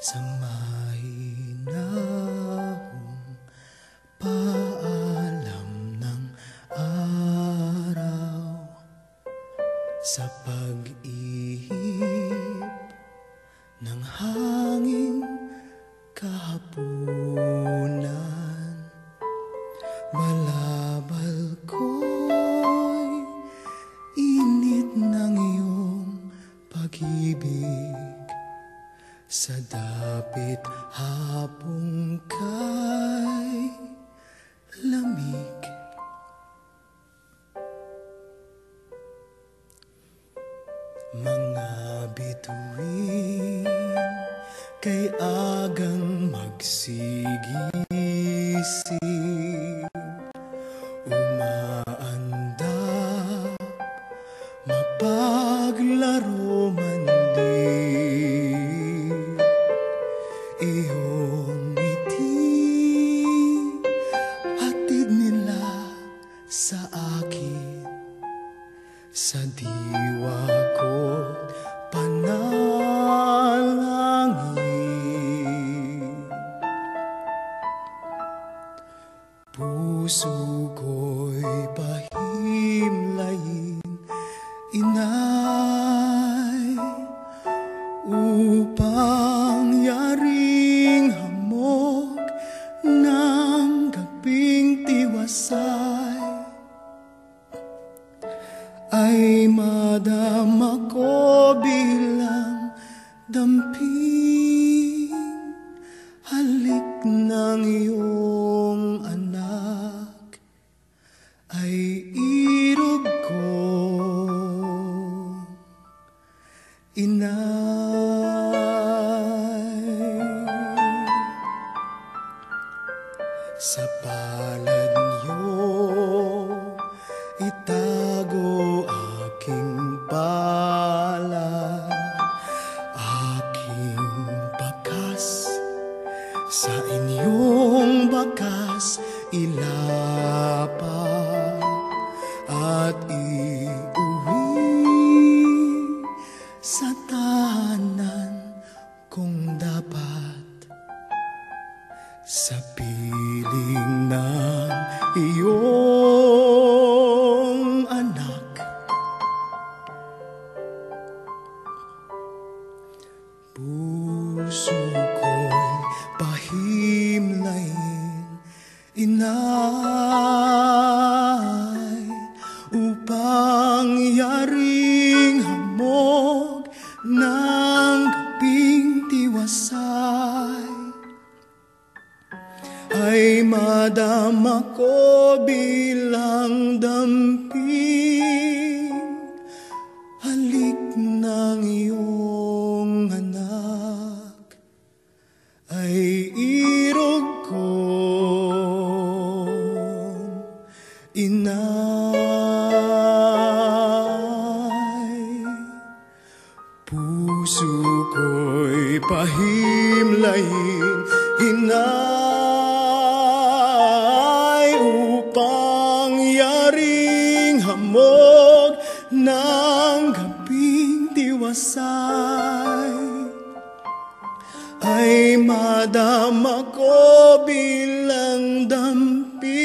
sa mahinahong paalam ng araw. Sa pag-ihip ng hangin kahapunan sa dapit hapong kay lamig. Mga bituin kay agang magsigising sa diwa ko panalangin. Puso ko'y pahimlayin Inay Upang ay madama ko bilang damping. Halik ng iyong anak. Ay irog ko. Inay sa palad sa inyong bakas ilapa at iuwi sa tahanan kung dapat. Sa piling ng iyong anak. Puso ay madama ko bilang damping. Halik ng iyong anak. Ay irog ko. Inay Puso ko'y pahimlayin. Inay hamog ng gabing tiwasay ay madama ko bilang damping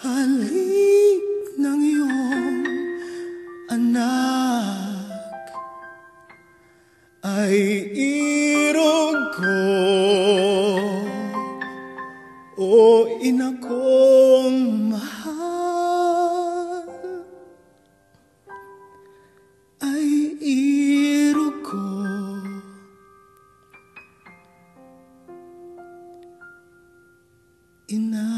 halik ng iyong anak. Ay irog ko. O ina kong mahal ina